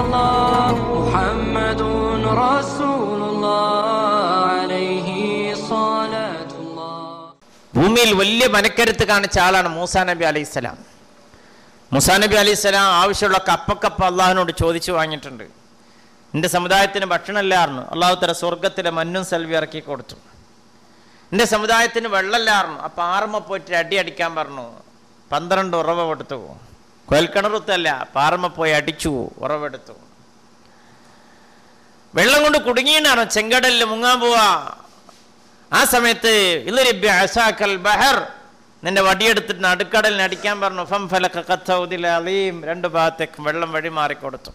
الله محمد رسول الله عليه صلاة الله ഭൂമിയിൽ വലിയ മനക്കരുത്ത് കാണിച്ച ആളാണ് മൂസാ നബി അലൈഹി സ്വലാം മൂസാ നബി അലൈഹി സ്വലാം ആവശ്യമുള്ള കപ്പക്കപ്പ അള്ളാഹിനോട് ചോദിച്ചു വാങ്ങിയിട്ടുണ്ട് എൻ്റെ സമുദായത്തിന് ഭക്ഷണമില്ലായിരുന്നു അള്ളാഹു തല സ്വർഗത്തിലെ മഞ്ഞും സെൽവി ഇറക്കി കൊടുത്തു എൻ്റെ സമുദായത്തിന് വെള്ളമില്ലായിരുന്നു ആ പാറമ്മ പോയിട്ട് അടി അടിക്കാൻ പറഞ്ഞു പന്ത്രണ്ട് ഉറവ കൊടുത്തു കൊൽക്കിണറുത്തല്ല പാറമ്മ പോയി അടിച്ചു ഉറവെടുത്തു. വെള്ളം കൊണ്ട് കുടുങ്ങിയാണ് ചെങ്കടലിൽ മുങ്ങാൻ പോവാ? ആ സമയത്ത് അസാക്കൽ ബഹർ. നിന്റെ വടിയെടുത്തിട്ട് നടുക്കടലിന് അടിക്കാൻ പറഞ്ഞു. ഫം ഫലക്ക ഖത്തൗദിൽ അലീം. രണ്ട് ഭാഗത്തേക്കും വെള്ളം വഴി മാറിക്കൊടുത്തു.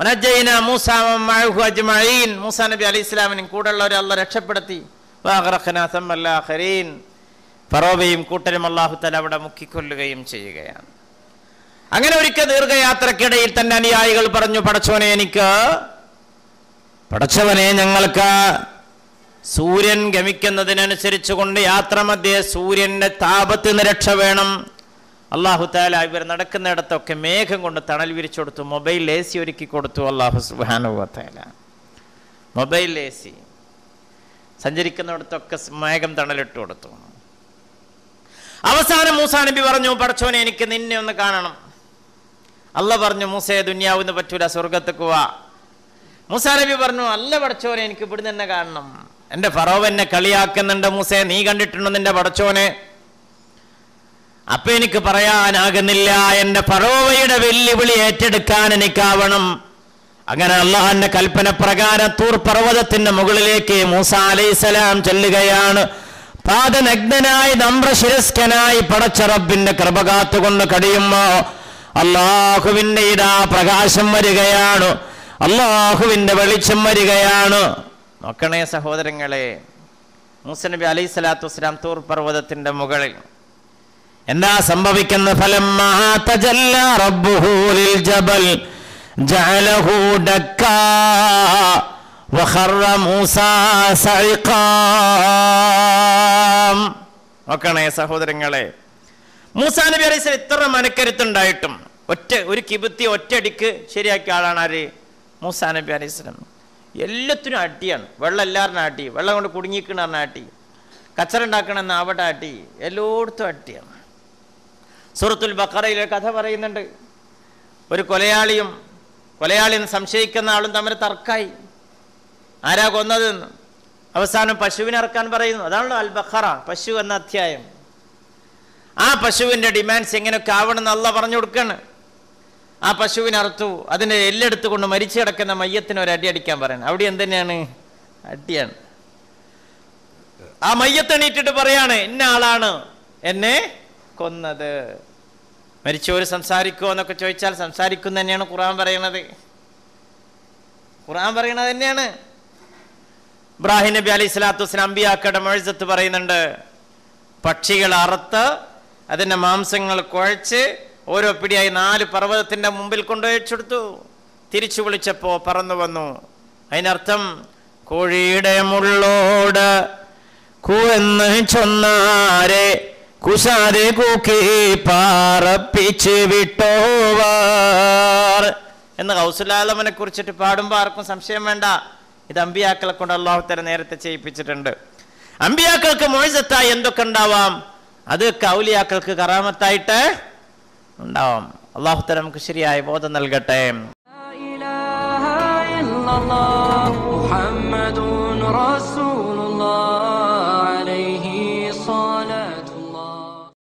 വനജ്ജയിന മൂസ വമഅഹു അജ്മഈൻ. മൂസാ നബി അലി ഇസ്ലാമിനും കൂടെയുള്ളവരെ അല്ല രക്ഷപ്പെടുത്തി. ഫറോവയും കൂട്ടരും അല്ലാഹു തആല അവിടെ മുക്കിക്കൊല്ലുകയും ചെയ്യുകയാണ്. അങ്ങനെ ഒരിക്കൽ ദീർഘയാത്രക്കിടയിൽ തന്നെ അനുയായികൾ പറഞ്ഞു പടച്ചവനെ എനിക്ക് പടച്ചവനെ ഞങ്ങൾക്ക് സൂര്യൻ ഗമിക്കുന്നതിനനുസരിച്ച് കൊണ്ട് യാത്ര മധ്യേ സൂര്യന്റെ താപത്ത് നിന്ന് രക്ഷ വേണം. അള്ളാഹു താല ഇവർ നടക്കുന്നിടത്തൊക്കെ മേഘം കൊണ്ട് തണൽ വിരിച്ചു കൊടുത്തു മൊബൈൽ എ സി ഒരുക്കി കൊടുത്തു അള്ളാഹു സുബാനുഭവത്തേല മൊബൈൽ എ സി. സഞ്ചരിക്കുന്നിടത്തൊക്കെ മേഘം തണലിട്ട് കൊടുത്തു. അവസാനം മൂസാ നബി പറഞ്ഞു പഠിച്ചോനെ എനിക്ക് നിന്നെ ഒന്ന് കാണണം. അല്ല പറഞ്ഞു മൂസയെ ദുന്യാവുന്ന് പറ്റൂല സ്വർഗത്തേക്ക് വാ. മൂസാ നബി പറഞ്ഞു അല്ല പടച്ചോനെ എനിക്ക് ഇവിടുന്ന് തന്നെ കാണണം. എന്റെ ഫറോവ് എന്നെ കളിയാക്കുന്നുണ്ട് മൂസയെ നീ കണ്ടിട്ടുണ്ടോ നിന്റെ പടച്ചോനെ അപ്പൊ എനിക്ക് പറയാനാകുന്നില്ല എന്റെ ഫറോവയുടെ വെല്ലുവിളി ഏറ്റെടുക്കാൻ എനിക്കാവണം. അങ്ങനെ അള്ളാഹന്റെ കൽപ്പന പ്രകാരം തൂർ പർവതത്തിന്റെ മുകളിലേക്ക് മൂസ അലൈസലാം ചെല്ലുകയാണ്. പാദനഗ്നനായി നമ്രശിരസ്കനായി പടച്ചറബിന്റെ കൃപ കാത്തുകൊണ്ട് കടിയുമ്പോ അള്ളാഹുവിന്റെ ഇതാ പ്രകാശം വരികയാണ്. അള്ളാഹുവിന്റെ വെളിച്ചം വരികയാണ്. നോക്കണേ സഹോദരങ്ങളെ മൂസ നബി അലൈഹി സ്വലാത്തു വസ്സലാം തൂർ പർവതത്തിന്റെ മുകളിൽ. എന്താ സംഭവിക്കുന്ന ഫലം? ജബൽ ജഅലഹു ഡക്കാ. വഖറ മൂസ നോക്കണേ സഹോദരങ്ങളെ. മൂസാ നബി അലൈഹി സ്വലം ഇത്ര മനക്കരുത്തുണ്ടായിട്ടും ഒറ്റ ഒരു കിബുത്തി ഒറ്റയടിക്ക് ശരിയാക്കിയ ആളാണ് ആര്? മൂസാ നബി അലൈഹി സ്വലം. എല്ലാത്തിനും അടിയാണ്. വെള്ളം എല്ലാവരും അടി വെള്ളം കൊണ്ട് കുടുങ്ങിക്കണ അടി കച്ചറ ഉണ്ടാക്കണമെന്ന് അവിടെ അടി എല്ലായിടത്തും അടിയാണ്. സൂറത്തുൽ ബക്കറയിലെ കഥ പറയുന്നുണ്ട്. ഒരു കൊലയാളിയും കൊലയാളിയും സംശയിക്കുന്ന ആളും തമ്മിൽ തർക്കായി. ആരാ കൊന്നതെന്ന്? അവസാനം പശുവിനെ ഇറക്കാൻ പറയുന്നു. അതാണല്ലോ അൽ ബഖറ പശു എന്ന അധ്യായം. ആ പശുവിന്റെ ഡിമാൻഡ്സ് എങ്ങനെയൊക്കെ ആവണമെന്ന് അല്ല പറഞ്ഞു കൊടുക്കാണ്. ആ പശുവിനെ അറുത്തു അതിനെ എല്ലെടുത്ത് കൊണ്ട് മരിച്ചു കിടക്കുന്ന മയ്യത്തിന് ഒരു അടി അടിക്കാൻ പറയണം. അവിടെ എന്തിനാണ് അടിയാണ്. ആ മയ്യത്തെണീറ്റിട്ട് പറയാണ് ഇന്ന ആളാണ് എന്നെ കൊന്നത്. മരിച്ചവർ സംസാരിക്കുമോ എന്നൊക്കെ ചോദിച്ചാൽ സംസാരിക്കും തന്നെയാണ് ഖുർആൻ പറയണത് ഖുർആൻ പറയണത് തന്നെയാണ്. ഇബ്രാഹിം നബി അലൈഹി സ്വലാത്തു വസ്ലാം അമ്പിയാക്കയുടെ മഴത്ത് പറയുന്നുണ്ട് പക്ഷികൾ അറുത്ത് അതിന്റെ മാംസങ്ങൾ കുഴച്ച് ഓരോ പിടിയായി നാല് പർവതത്തിന്റെ മുമ്പിൽ കൊണ്ടുവച്ചെടുത്തു തിരിച്ചു വിളിച്ചപ്പോൾ പറന്നു വന്നു. അതിനർത്ഥം കോഴിയുടെ മുള്ളോട് കൂന്ന് ചൊന്നാരെ കുശാതെ കൂക്കി പാറപ്പിച്ച് വിട്ടോവാർ. എന്ന് കൗസുലാലമനെ കുറിച്ചിട്ട് പാടുമ്പോൾ ആർക്കും സംശയം വേണ്ട. ഇത് അമ്പിയാക്കളെ കൊണ്ട് അള്ളാഹുത്തര നേരത്തെ ചെയ്യിപ്പിച്ചിട്ടുണ്ട് അമ്പിയാക്കൾക്ക് മോഴ്സത്തായി എന്തൊക്കെ ഉണ്ടാവാം അത് കൗലിയാക്കൾക്ക് കറാമത്തായിട്ട് ഉണ്ടാവാം അള്ളാഹുത്തര നമുക്ക് ശരിയായ ബോധം നൽകട്ടെ لا إله إلا الله محمد رسول الله